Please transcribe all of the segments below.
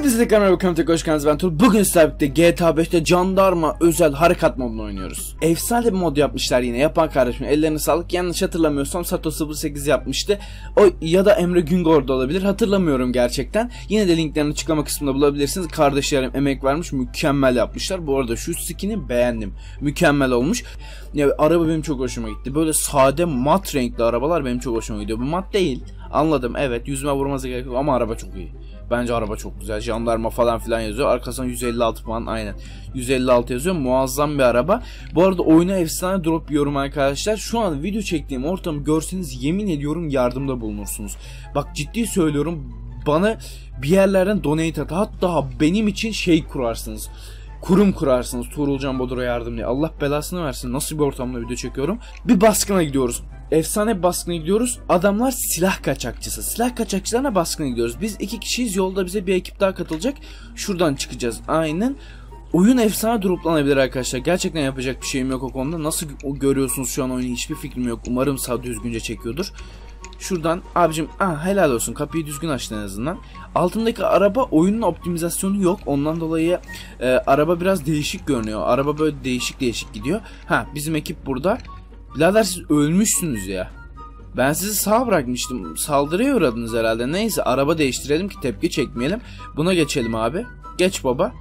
Hepinize tekrar merhaba kanalıma hoş geldiniz ben Tur. Bugün sizlerle GTA 5'te Jandarma özel harekat modunu oynuyoruz. Efsane bir mod yapmışlar yine. Yapan kardeşim ellerine sağlık. Yanlış hatırlamıyorsam Sato 08 yapmıştı. O ya da Emre Güngör da olabilir. Hatırlamıyorum gerçekten. Yine de linklerini açıklama kısmında bulabilirsiniz. Kardeşlerim emek vermiş. Mükemmel yapmışlar. Bu arada şu skin'i beğendim. Mükemmel olmuş. Ya araba benim çok hoşuma gitti. Böyle sade mat renkli arabalar benim çok hoşuma gidiyor. Bu mat değil. Anladım evet yüzüme vurması gerek yok ama araba çok iyi. Bence araba çok güzel. Jandarma falan filan yazıyor. Arkasından 156 puan aynen. 156 yazıyor. Muazzam bir araba. Bu arada oyuna efsane drop yorum arkadaşlar. Şu an video çektiğim ortamı görseniz yemin ediyorum yardımda bulunursunuz. Bak ciddi söylüyorum bana bir yerlerden donate at. Hatta benim için şey kurarsınız kurum kurarsınız Tuğrulcan Bodur'a yardım diye. Allah belasını versin. Nasıl bir ortamda video çekiyorum. Bir baskına gidiyoruz. Efsane bir baskına gidiyoruz. Adamlar silah kaçakçısı. Silah kaçakçılarına baskına gidiyoruz. Biz iki kişiyiz. Yolda bize bir ekip daha katılacak. Şuradan çıkacağız. Aynen. Oyun efsane droplanabilir arkadaşlar. Gerçekten yapacak bir şeyim yok o konuda. Nasıl görüyorsunuz şu an oyunu hiçbir fikrim yok. Umarım sağ düzgünce çekiyordur. Şuradan abicim ah helal olsun kapıyı düzgün açtın en azından. Altındaki araba oyunun optimizasyonu yok. Ondan dolayı e, araba biraz değişik görünüyor. Araba böyle değişik değişik gidiyor. Ha bizim ekip burada. Birader siz ölmüşsünüz ya. Ben sizi sağ bırakmıştım. Saldırıya uğradınız herhalde. Neyse araba değiştirelim ki tepki çekmeyelim. Buna geçelim abi. Geç baba.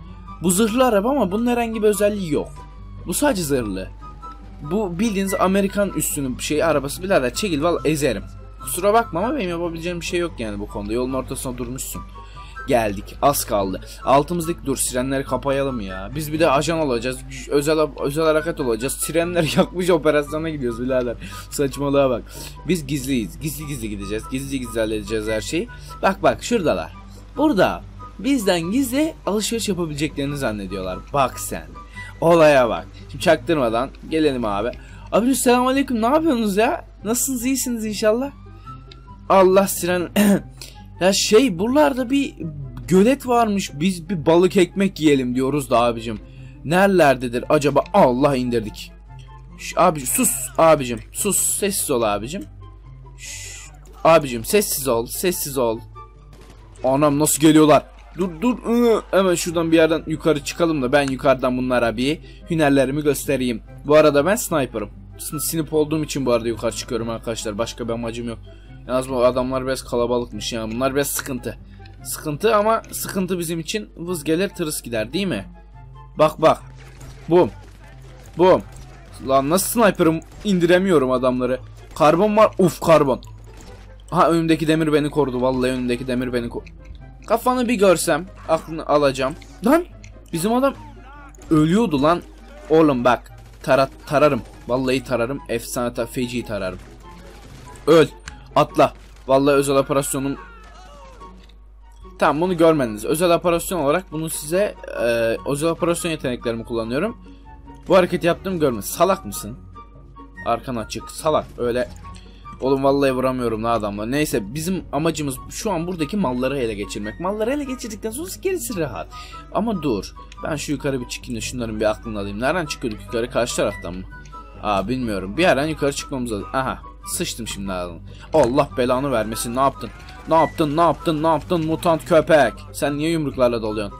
Bu zırhlı araba ama bunun herhangi bir özelliği yok. Bu sadece zırhlı. Bu bildiğiniz Amerikan üstünün şey arabası birader çekil val ezerim. Kusura bakma ama benim yapabileceğim bir şey yok yani bu konuda. Yolun ortasına durmuşsun. Geldik. Az kaldı. Altımızdaki dur sirenleri kapayalım ya. Biz bir de ajan olacağız. Özel özel hareket olacağız. Sirenler yakmış operasyona gidiyoruz birader. Saçmalığa bak. Biz gizliyiz. Gizli gizli gideceğiz. Gizli gizli halledeceğiz her şeyi. Bak bak şuradalar. Burada bizden gizli alışveriş yapabileceklerini zannediyorlar. Bak sen. Olaya bak. Şimdi çaktırmadan gelelim abi. Abi selamünaleyküm. Ne yapıyorsunuz ya? Nasılsınız? iyisiniz inşallah. Allah siren ya şey buralarda bir gölet varmış biz bir balık ekmek yiyelim diyoruz da abicim. Nerelerdedir acaba Allah indirdik. Şş, abi sus abicim sus sessiz ol abicim. Şş, abicim sessiz ol sessiz ol. Anam nasıl geliyorlar. Dur dur ıı. hemen şuradan bir yerden yukarı çıkalım da ben yukarıdan bunlara bir hünerlerimi göstereyim. Bu arada ben sniper'ım. Sinip olduğum için bu arada yukarı çıkıyorum arkadaşlar. Başka bir amacım yok. Yalnız bu adamlar biraz kalabalıkmış yani. Bunlar biraz sıkıntı. Sıkıntı ama sıkıntı bizim için vız gelir tırıs gider değil mi? Bak bak. Bum. Bum. Lan nasıl sniper'ım indiremiyorum adamları. Karbon var. Uf karbon. Ha önümdeki demir beni korudu. Vallahi önümdeki demir beni korudu. Kafanı bir görsem aklını alacağım. Lan bizim adam ölüyordu lan. Oğlum bak. Tarat, tararım. Vallahi tararım. Efsane ta feci tararım. Öl. Atla. Vallahi özel operasyonum Tamam bunu görmediniz. Özel operasyon olarak bunu size e, özel operasyon yeteneklerimi kullanıyorum. Bu hareketi yaptım görme. Salak mısın? Arkan açık. Salak. Öyle Oğlum vallahi vuramıyorum la adamla. Neyse bizim amacımız şu an buradaki malları ele geçirmek. Malları ele geçirdikten sonra gerisi rahat. Ama dur. Ben şu yukarı bir çıkayım da şunların bir aklını alayım. Nereden çıkıyorduk yukarı? Karşı taraftan mı? Aa bilmiyorum. Bir yerden yukarı çıkmamız lazım. Aha. Sıçtım şimdi ağzını. Allah belanı vermesin. Ne yaptın? Ne yaptın? Ne yaptın? Ne yaptın? Mutant köpek. Sen niye yumruklarla doluyorsun?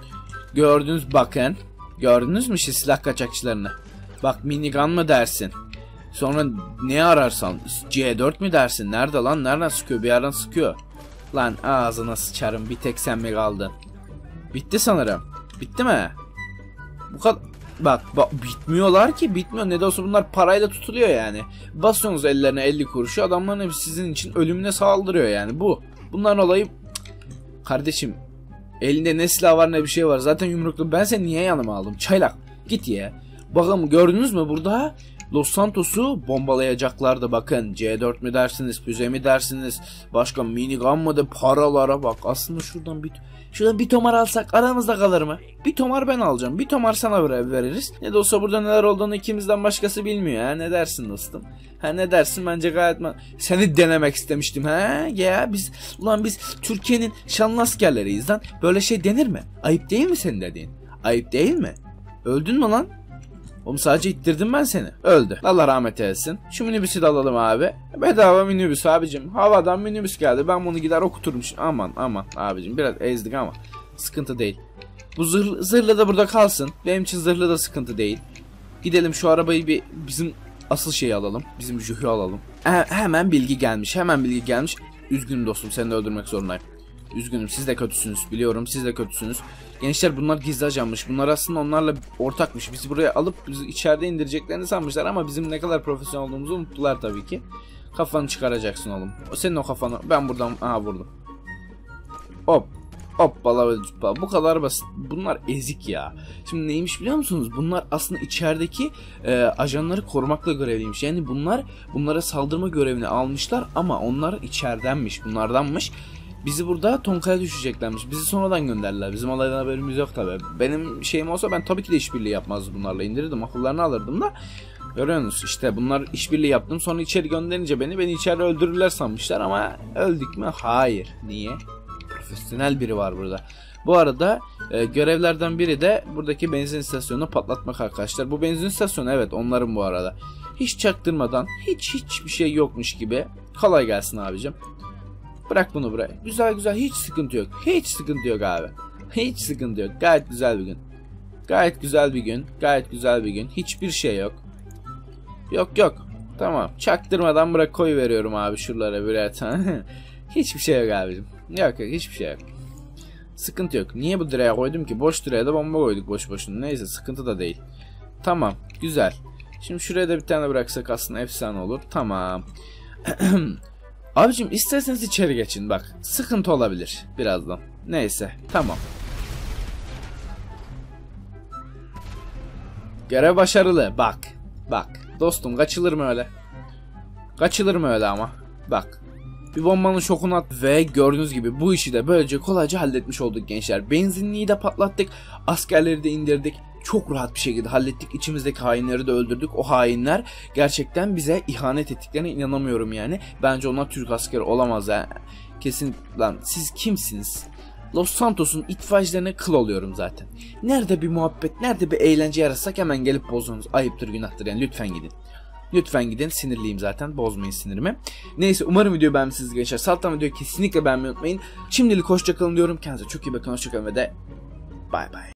Gördünüz bakın. Gördünüz mü şu silah kaçakçılarını? Bak minigun mı dersin? Sonra ne ararsan C4 mi dersin? Nerede lan? Nereden sıkıyor? Bir yerden sıkıyor. Lan ağzına sıçarım. Bir tek sen mi kaldın? Bitti sanırım. Bitti mi? Bu kadar... Bak, bak bitmiyorlar ki bitmiyor. Ne de olsa bunlar parayla tutuluyor yani. Basıyorsunuz ellerine 50 kuruşu adamların hepsi sizin için ölümüne saldırıyor yani bu. Bunların olayı kardeşim elinde ne silah var ne bir şey var. Zaten yumruklu ben seni niye yanıma aldım? Çaylak git ya. Bakalım gördünüz mü burada Los Santos'u bombalayacaklardı bakın. C4 mi dersiniz, füze mi dersiniz, başka minigun mı de paralara bak. Aslında şuradan bir şuradan bir tomar alsak aramızda kalır mı? Bir tomar ben alacağım. Bir tomar sana veririz. Ne de olsa burada neler olduğunu ikimizden başkası bilmiyor ha. Ne dersin dostum? Ha ne dersin bence gayet man Seni denemek istemiştim ha. Ya biz ulan biz Türkiye'nin şanlı askerleriyiz lan. Böyle şey denir mi? Ayıp değil mi senin dediğin? Ayıp değil mi? Öldün mü lan? Oğlum sadece ittirdim ben seni. Öldü. Allah rahmet eylesin. Şu minibüsü de alalım abi. Bedava minibüs abicim. Havadan minibüs geldi. Ben bunu gider okuturum. Aman aman abicim biraz ezdik ama. Sıkıntı değil. Bu zırhlı, zırhlı da burada kalsın. Benim için zırhlı da sıkıntı değil. Gidelim şu arabayı bir bizim asıl şeyi alalım. Bizim Juh'u alalım. He- hemen bilgi gelmiş. Hemen bilgi gelmiş. Üzgünüm dostum seni öldürmek zorundayım. Üzgünüm siz de kötüsünüz. Biliyorum siz de kötüsünüz. Gençler bunlar gizli ajanmış. Bunlar aslında onlarla ortakmış. Bizi buraya alıp bizi içeride indireceklerini sanmışlar ama bizim ne kadar profesyonel olduğumuzu unuttular tabii ki. Kafanı çıkaracaksın oğlum. Senin o kafanı. Ben buradan aha vurdum. Hop. Hop bala Bu kadar basit. Bunlar ezik ya. Şimdi neymiş biliyor musunuz? Bunlar aslında içerideki e, ajanları korumakla görevliymiş. Yani bunlar bunlara saldırma görevini almışlar ama onlar içeridenmiş. Bunlardanmış. Bizi burada Tonka'ya düşeceklermiş. Bizi sonradan gönderdiler. Bizim olaydan haberimiz yok tabi. Benim şeyim olsa ben tabii ki de işbirliği yapmazdım bunlarla. indirirdim akıllarını alırdım da. Görüyorsunuz işte bunlar işbirliği yaptım. Sonra içeri gönderince beni beni içeri öldürürler sanmışlar ama öldük mü? Hayır. Niye? Profesyonel biri var burada. Bu arada e, görevlerden biri de buradaki benzin istasyonunu patlatmak arkadaşlar. Bu benzin istasyonu evet onların bu arada. Hiç çaktırmadan hiç hiçbir şey yokmuş gibi. Kolay gelsin abicim. Bırak bunu buraya. Güzel güzel hiç sıkıntı yok. Hiç sıkıntı yok abi. Hiç sıkıntı yok. Gayet güzel bir gün. Gayet güzel bir gün. Gayet güzel bir gün. Hiçbir şey yok. Yok yok. Tamam. Çaktırmadan bırak koy veriyorum abi şuralara birer tane. Hiçbir şey yok abicim. Yok yok hiçbir şey yok. Sıkıntı yok. Niye bu direğe koydum ki? Boş direğe de bomba koyduk boş boşuna. Neyse sıkıntı da değil. Tamam. Güzel. Şimdi şuraya da bir tane bıraksak aslında efsane olur. Tamam. Abicim isterseniz içeri geçin bak. Sıkıntı olabilir birazdan. Neyse tamam. Görev başarılı. Bak. Bak. Dostum kaçılır mı öyle? Kaçılır mı öyle ama? Bak. Bir bombanın şokunu at ve gördüğünüz gibi bu işi de böylece kolayca halletmiş olduk gençler. Benzinliği de patlattık. Askerleri de indirdik. Çok rahat bir şekilde hallettik. İçimizdeki hainleri de öldürdük. O hainler gerçekten bize ihanet ettiklerine inanamıyorum yani. Bence onlar Türk askeri olamaz ya. Kesin lan siz kimsiniz? Los Santos'un itfaiyecilerine kıl oluyorum zaten. Nerede bir muhabbet, nerede bir eğlence yarasak hemen gelip bozuyorsunuz. Ayıptır, günahtır yani lütfen gidin. Lütfen gidin. Sinirliyim zaten. Bozmayın sinirimi. Neyse umarım video beğenmişsiniz gençler. Saltan videoyu kesinlikle beğenmeyi unutmayın. Şimdilik hoşçakalın diyorum. Kendinize çok iyi bakın. Hoşçakalın ve de bay bay.